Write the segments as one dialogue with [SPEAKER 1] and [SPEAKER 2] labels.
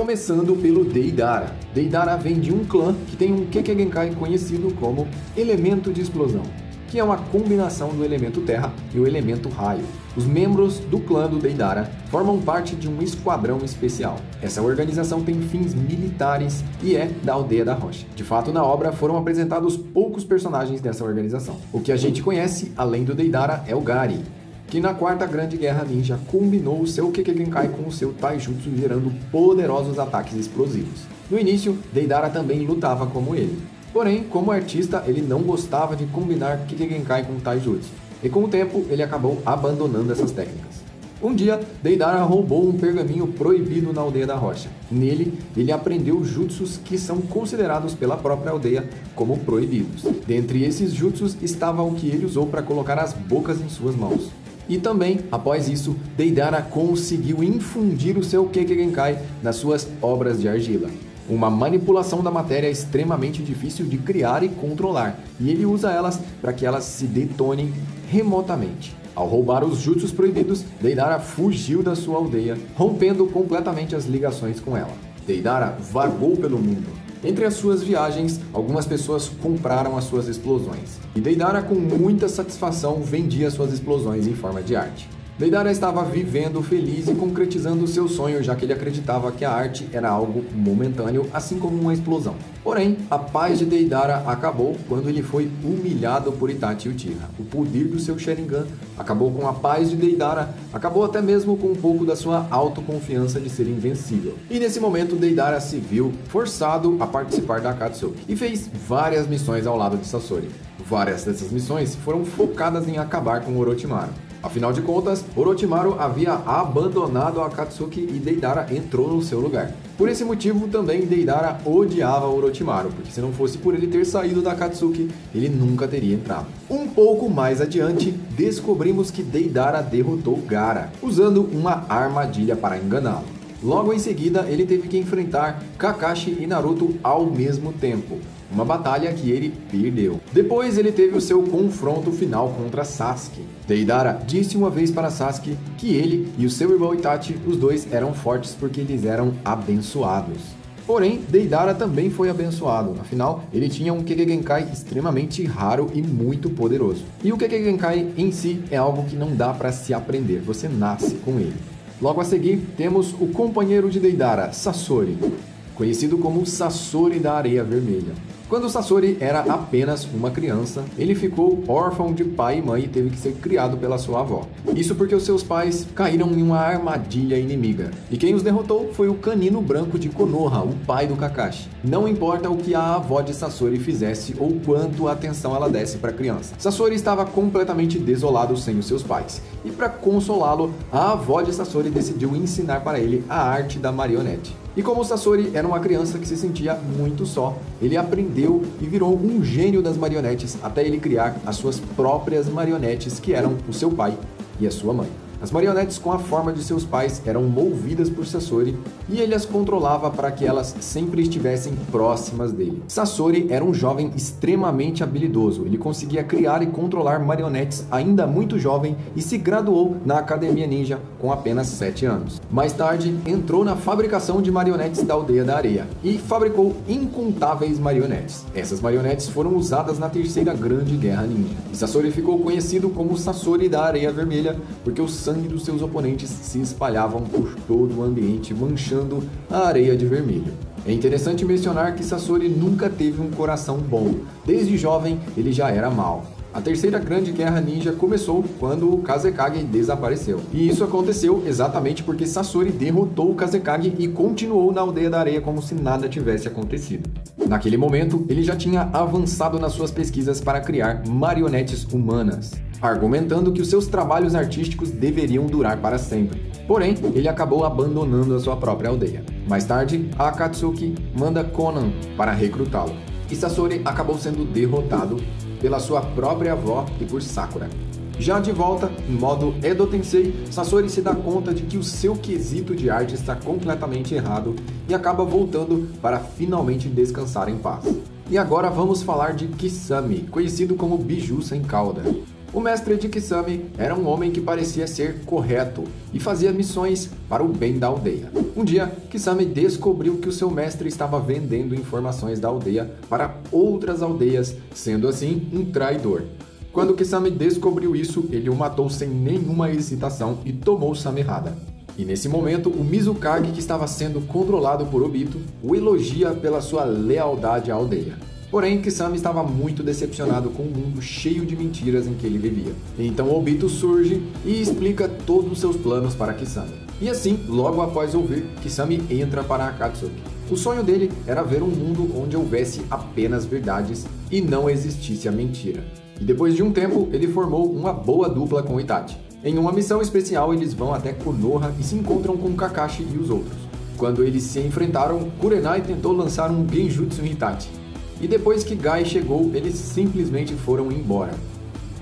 [SPEAKER 1] Começando pelo Deidara. Deidara vem de um clã que tem um Kekkei conhecido como Elemento de Explosão, que é uma combinação do elemento terra e o elemento raio. Os membros do clã do Deidara formam parte de um esquadrão especial. Essa organização tem fins militares e é da Aldeia da Rocha. De fato, na obra foram apresentados poucos personagens dessa organização. O que a gente conhece, além do Deidara, é o Gari, que na Quarta Grande Guerra Ninja combinou o seu Kekkei com o seu Taijutsu, gerando poderosos ataques explosivos. No início, Deidara também lutava como ele. Porém, como artista, ele não gostava de combinar Kekkei com Taijutsu, e com o tempo ele acabou abandonando essas técnicas. Um dia, Deidara roubou um pergaminho proibido na aldeia da rocha. Nele, ele aprendeu jutsus que são considerados pela própria aldeia como proibidos. Dentre esses jutsus estava o que ele usou para colocar as bocas em suas mãos. E também, após isso, Deidara conseguiu infundir o seu Kekkei nas suas obras de argila. Uma manipulação da matéria extremamente difícil de criar e controlar, e ele usa elas para que elas se detonem remotamente. Ao roubar os jutsus proibidos, Deidara fugiu da sua aldeia, rompendo completamente as ligações com ela. Deidara vagou pelo mundo. Entre as suas viagens, algumas pessoas compraram as suas explosões. E Deidara, com muita satisfação, vendia suas explosões em forma de arte. Deidara estava vivendo feliz e concretizando seu sonho, já que ele acreditava que a arte era algo momentâneo, assim como uma explosão. Porém, a paz de Deidara acabou quando ele foi humilhado por Itachi Uchiha. O poder do seu Sharingan acabou com a paz de Deidara, acabou até mesmo com um pouco da sua autoconfiança de ser invencível. E nesse momento, Deidara se viu forçado a participar da Akatsuki e fez várias missões ao lado de Sasori. Várias dessas missões foram focadas em acabar com Orochimaru. Afinal de contas, Orochimaru havia abandonado Akatsuki e Deidara entrou no seu lugar. Por esse motivo, também Deidara odiava Orochimaru, porque se não fosse por ele ter saído da Akatsuki, ele nunca teria entrado. Um pouco mais adiante, descobrimos que Deidara derrotou Gara, usando uma armadilha para enganá-lo. Logo em seguida, ele teve que enfrentar Kakashi e Naruto ao mesmo tempo, uma batalha que ele perdeu. Depois ele teve o seu confronto final contra Sasuke. Deidara disse uma vez para Sasuke que ele e o seu irmão Itachi, os dois eram fortes porque eles eram abençoados. Porém, Deidara também foi abençoado, afinal, ele tinha um Kekkei extremamente raro e muito poderoso. E o Kekkei em si é algo que não dá para se aprender, você nasce com ele. Logo a seguir, temos o companheiro de Deidara, Sasori, conhecido como Sasori da Areia Vermelha. Quando Sasori era apenas uma criança, ele ficou órfão de pai e mãe e teve que ser criado pela sua avó. Isso porque os seus pais caíram em uma armadilha inimiga. E quem os derrotou foi o canino branco de Konoha, o pai do Kakashi. Não importa o que a avó de Sasori fizesse ou quanto atenção ela desse para a criança. Sasori estava completamente desolado sem os seus pais. E para consolá-lo, a avó de Sasori decidiu ensinar para ele a arte da marionete. E como Sasori era uma criança que se sentia muito só, ele aprendeu e virou um gênio das marionetes até ele criar as suas próprias marionetes, que eram o seu pai e a sua mãe. As marionetes com a forma de seus pais eram movidas por Sasori e ele as controlava para que elas sempre estivessem próximas dele. Sasori era um jovem extremamente habilidoso. Ele conseguia criar e controlar marionetes ainda muito jovem e se graduou na Academia Ninja com apenas 7 anos. Mais tarde, entrou na fabricação de marionetes da Aldeia da Areia e fabricou incontáveis marionetes. Essas marionetes foram usadas na Terceira Grande Guerra Ninja. E Sasori ficou conhecido como Sasori da Areia Vermelha porque o sangue dos seus oponentes se espalhavam por todo o ambiente, manchando a areia de vermelho. É interessante mencionar que Sasori nunca teve um coração bom. Desde jovem, ele já era mau. A terceira grande guerra ninja começou quando o Kazekage desapareceu. E isso aconteceu exatamente porque Sasori derrotou o Kazekage e continuou na aldeia da areia como se nada tivesse acontecido. Naquele momento, ele já tinha avançado nas suas pesquisas para criar marionetes humanas argumentando que os seus trabalhos artísticos deveriam durar para sempre. Porém, ele acabou abandonando a sua própria aldeia. Mais tarde, Akatsuki manda Conan para recrutá-lo. E Sasori acabou sendo derrotado pela sua própria avó e por Sakura. Já de volta, em modo Edo Tensei, Sasori se dá conta de que o seu quesito de arte está completamente errado e acaba voltando para finalmente descansar em paz. E agora vamos falar de Kisame, conhecido como Biju sem cauda. O mestre de Kisame era um homem que parecia ser correto e fazia missões para o bem da aldeia. Um dia, Kisame descobriu que o seu mestre estava vendendo informações da aldeia para outras aldeias, sendo assim um traidor. Quando Kisame descobriu isso, ele o matou sem nenhuma hesitação e tomou Samehada. E nesse momento, o Mizukage, que estava sendo controlado por Obito, o elogia pela sua lealdade à aldeia. Porém, Kisame estava muito decepcionado com o mundo cheio de mentiras em que ele vivia. Então Obito surge e explica todos os seus planos para Kisame. E assim, logo após ouvir, Kisame entra para Akatsuki. O sonho dele era ver um mundo onde houvesse apenas verdades e não existisse a mentira. E depois de um tempo, ele formou uma boa dupla com Itachi. Em uma missão especial, eles vão até Konoha e se encontram com Kakashi e os outros. Quando eles se enfrentaram, Kurenai tentou lançar um Genjutsu Itachi, e depois que Gai chegou, eles simplesmente foram embora.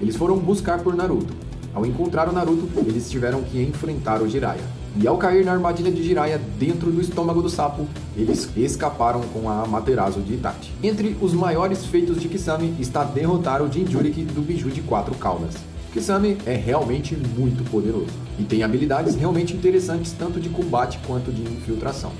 [SPEAKER 1] Eles foram buscar por Naruto. Ao encontrar o Naruto, eles tiveram que enfrentar o Jiraiya. E ao cair na armadilha de Jiraiya dentro do estômago do sapo, eles escaparam com a Amaterasu de Itachi. Entre os maiores feitos de Kisame está derrotar o Jinchuriki do Biju de quatro caudas. Kisame é realmente muito poderoso e tem habilidades realmente interessantes tanto de combate quanto de infiltração.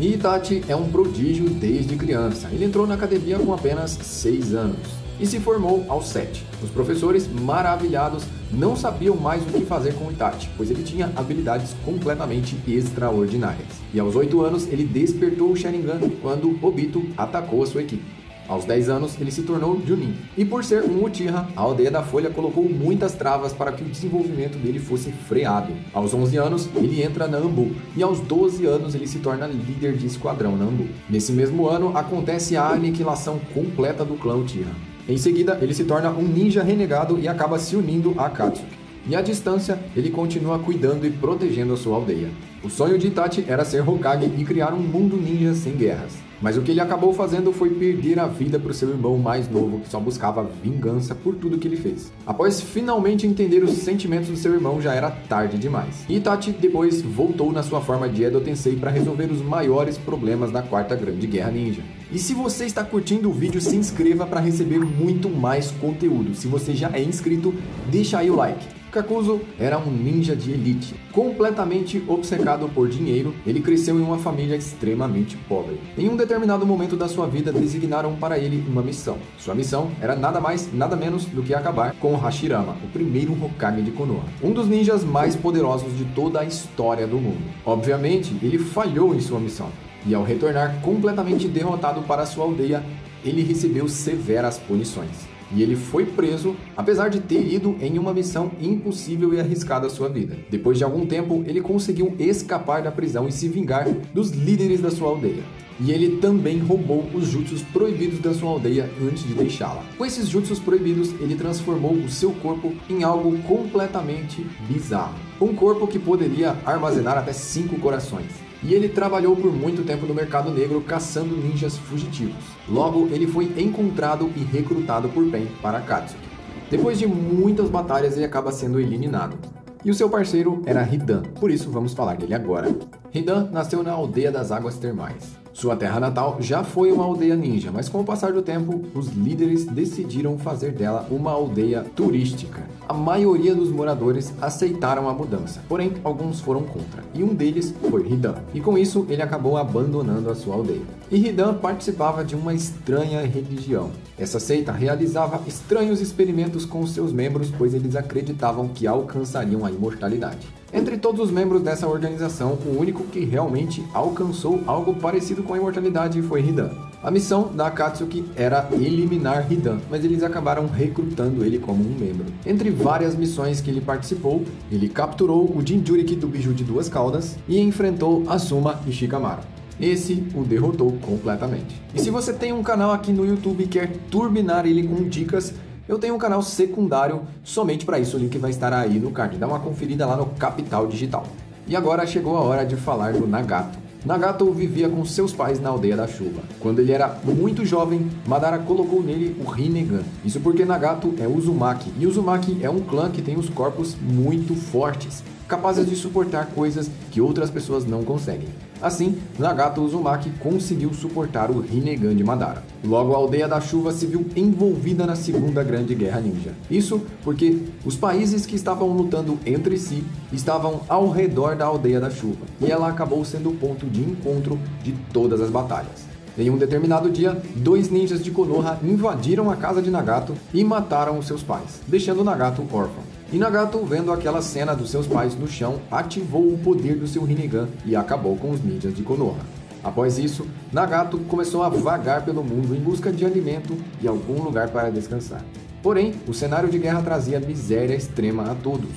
[SPEAKER 1] Itachi é um prodígio desde criança. Ele entrou na academia com apenas 6 anos e se formou aos 7. Os professores, maravilhados, não sabiam mais o que fazer com Itachi, pois ele tinha habilidades completamente extraordinárias. E aos 8 anos, ele despertou o Sharingan quando Obito atacou a sua equipe. Aos 10 anos, ele se tornou Junin. E por ser um Uchiha, a aldeia da Folha colocou muitas travas para que o desenvolvimento dele fosse freado. Aos 11 anos, ele entra na Ambu, e aos 12 anos ele se torna líder de esquadrão na Ambu. Nesse mesmo ano, acontece a aniquilação completa do clã Uchiha. Em seguida, ele se torna um ninja renegado e acaba se unindo a Katsuki. E à distância, ele continua cuidando e protegendo a sua aldeia. O sonho de Itachi era ser Hokage e criar um mundo ninja sem guerras. Mas o que ele acabou fazendo foi perder a vida para o seu irmão mais novo, que só buscava vingança por tudo que ele fez. Após finalmente entender os sentimentos do seu irmão, já era tarde demais. Itachi depois voltou na sua forma de Edo Tensei para resolver os maiores problemas da Quarta Grande Guerra Ninja. E se você está curtindo o vídeo, se inscreva para receber muito mais conteúdo. Se você já é inscrito, deixa aí o like. Kakuzo era um ninja de elite. Completamente obcecado por dinheiro, ele cresceu em uma família extremamente pobre. Em um determinado momento da sua vida, designaram para ele uma missão. Sua missão era nada mais, nada menos do que acabar com Hashirama, o primeiro Hokage de Konoha, um dos ninjas mais poderosos de toda a história do mundo. Obviamente, ele falhou em sua missão. E ao retornar completamente derrotado para sua aldeia, ele recebeu severas punições e ele foi preso, apesar de ter ido em uma missão impossível e arriscada à sua vida. Depois de algum tempo, ele conseguiu escapar da prisão e se vingar dos líderes da sua aldeia. E ele também roubou os jutsus proibidos da sua aldeia antes de deixá-la. Com esses jutsus proibidos, ele transformou o seu corpo em algo completamente bizarro. Um corpo que poderia armazenar até cinco corações e ele trabalhou por muito tempo no mercado negro caçando ninjas fugitivos. Logo, ele foi encontrado e recrutado por Pen para Katsuki. Depois de muitas batalhas, ele acaba sendo eliminado. E o seu parceiro era Hidan, por isso vamos falar dele agora. Hidan nasceu na aldeia das Águas Termais. Sua terra natal já foi uma aldeia ninja, mas com o passar do tempo, os líderes decidiram fazer dela uma aldeia turística. A maioria dos moradores aceitaram a mudança, porém alguns foram contra, e um deles foi Hidan. E com isso, ele acabou abandonando a sua aldeia. E Hidan participava de uma estranha religião. Essa seita realizava estranhos experimentos com seus membros, pois eles acreditavam que alcançariam a imortalidade. Entre todos os membros dessa organização, o único que realmente alcançou algo parecido com a imortalidade foi Hidan. A missão da Akatsuki era eliminar Hidan, mas eles acabaram recrutando ele como um membro. Entre várias missões que ele participou, ele capturou o Jinjuriki do Biju de Duas Caudas e enfrentou Asuma e Shikamaru. Esse o derrotou completamente. E se você tem um canal aqui no YouTube e quer turbinar ele com dicas, eu tenho um canal secundário somente para isso, o link vai estar aí no card. Dá uma conferida lá no Capital Digital. E agora chegou a hora de falar do Nagato. Nagato vivia com seus pais na aldeia da chuva. Quando ele era muito jovem, Madara colocou nele o Rinnegan. Isso porque Nagato é Uzumaki, e Uzumaki é um clã que tem os corpos muito fortes. capazes de suportar coisas que outras pessoas não conseguem. Assim, Nagato Uzumaki conseguiu suportar o Rinnegan de Madara. Logo, a Aldeia da Chuva se viu envolvida na Segunda Grande Guerra Ninja. Isso porque os países que estavam lutando entre si estavam ao redor da Aldeia da Chuva, e ela acabou sendo o ponto de encontro de todas as batalhas. Em um determinado dia, dois ninjas de Konoha invadiram a casa de Nagato e mataram os seus pais, deixando Nagato órfão. E Nagato, vendo aquela cena dos seus pais no chão, ativou o poder do seu Rinnegan e acabou com os ninjas de Konoha. Após isso, Nagato começou a vagar pelo mundo em busca de alimento e algum lugar para descansar. Porém, o cenário de guerra trazia miséria extrema a todos.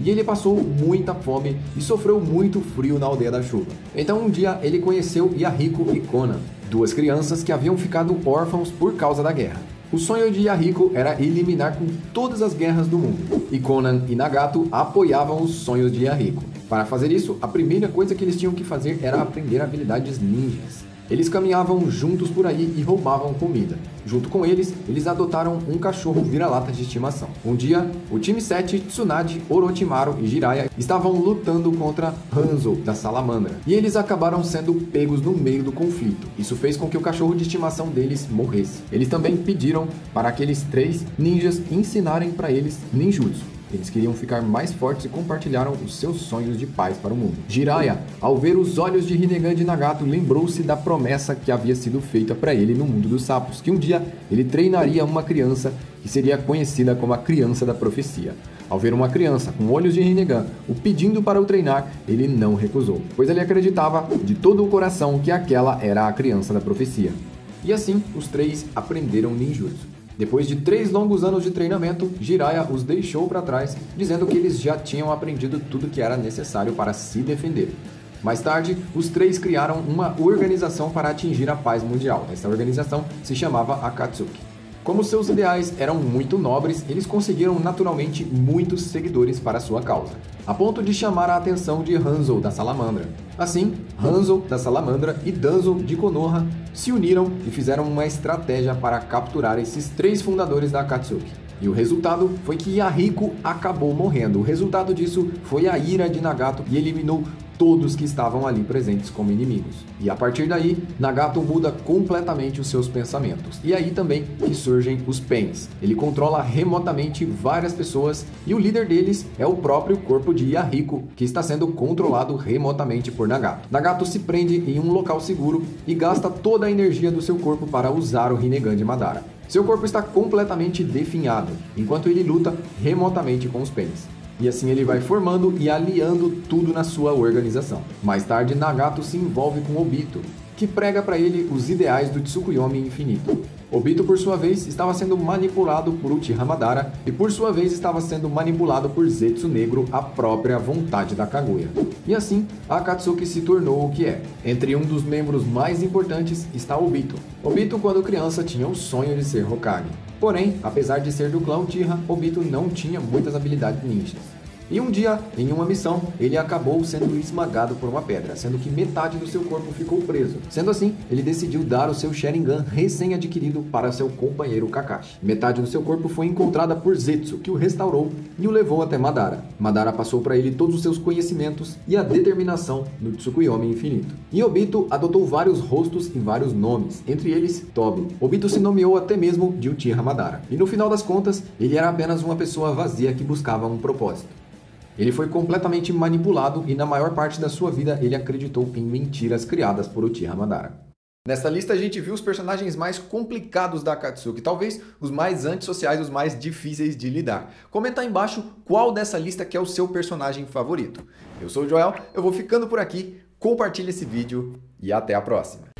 [SPEAKER 1] E ele passou muita fome e sofreu muito frio na aldeia da chuva. Então um dia ele conheceu Yahiko e Conan, duas crianças que haviam ficado órfãos por causa da guerra. O sonho de Yahiko era eliminar com todas as guerras do mundo, e Conan e Nagato apoiavam os sonhos de Yahiko. Para fazer isso, a primeira coisa que eles tinham que fazer era aprender habilidades ninjas. Eles caminhavam juntos por aí e roubavam comida. Junto com eles, eles adotaram um cachorro vira-lata de estimação. Um dia, o time 7, Tsunade, Orochimaru e Jiraiya estavam lutando contra Hanzo, da Salamandra, e eles acabaram sendo pegos no meio do conflito. Isso fez com que o cachorro de estimação deles morresse. Eles também pediram para aqueles três ninjas ensinarem para eles ninjutsu. Eles queriam ficar mais fortes e compartilharam os seus sonhos de paz para o mundo. Jiraiya, ao ver os olhos de Rinnegan de Nagato, lembrou-se da promessa que havia sido feita para ele no mundo dos sapos, que um dia ele treinaria uma criança que seria conhecida como a criança da profecia. Ao ver uma criança com olhos de Rinnegan o pedindo para o treinar, ele não recusou, pois ele acreditava de todo o coração que aquela era a criança da profecia. E assim, os três aprenderam ninjutsu. Depois de três longos anos de treinamento, Jiraiya os deixou para trás, dizendo que eles já tinham aprendido tudo que era necessário para se defender. Mais tarde, os três criaram uma organização para atingir a paz mundial. Essa organização se chamava Akatsuki. Como seus ideais eram muito nobres, eles conseguiram naturalmente muitos seguidores para sua causa, a ponto de chamar a atenção de Hanzo da Salamandra. Assim, Hanzo da Salamandra e Danzo de Konoha se uniram e fizeram uma estratégia para capturar esses três fundadores da Akatsuki. E o resultado foi que Yahiko acabou morrendo. O resultado disso foi a ira de Nagato e eliminou todos que estavam ali presentes como inimigos. E a partir daí, Nagato muda completamente os seus pensamentos. E aí também que surgem os Pens. Ele controla remotamente várias pessoas e o líder deles é o próprio corpo de Yahiko, que está sendo controlado remotamente por Nagato. Nagato se prende em um local seguro e gasta toda a energia do seu corpo para usar o Rinnegan de Madara. Seu corpo está completamente definhado, enquanto ele luta remotamente com os Pens. E assim ele vai formando e aliando tudo na sua organização. Mais tarde, Nagato se envolve com Obito, que prega para ele os ideais do Tsukuyomi infinito. Obito, por sua vez, estava sendo manipulado por Uchiha Madara e, por sua vez, estava sendo manipulado por Zetsu Negro, a própria vontade da Kaguya. E assim, Akatsuki se tornou o que é. Entre um dos membros mais importantes está Obito. Obito, quando criança, tinha o sonho de ser Hokage. Porém, apesar de ser do clã Uchiha, Obito não tinha muitas habilidades ninjas. E um dia, em uma missão, ele acabou sendo esmagado por uma pedra, sendo que metade do seu corpo ficou preso. Sendo assim, ele decidiu dar o seu Sharingan recém-adquirido para seu companheiro Kakashi. Metade do seu corpo foi encontrada por Zetsu, que o restaurou e o levou até Madara. Madara passou para ele todos os seus conhecimentos e a determinação no Tsukuyomi infinito. E Obito adotou vários rostos e vários nomes, entre eles Tobi. Obito se nomeou até mesmo de Uchiha Madara. E no final das contas, ele era apenas uma pessoa vazia que buscava um propósito. Ele foi completamente manipulado e na maior parte da sua vida ele acreditou em mentiras criadas por Uchiha Madara. Nessa lista a gente viu os personagens mais complicados da Akatsuki, talvez os mais antissociais, os mais difíceis de lidar. Comenta aí embaixo qual dessa lista que é o seu personagem favorito. Eu sou o Joel, eu vou ficando por aqui, compartilhe esse vídeo e até a próxima.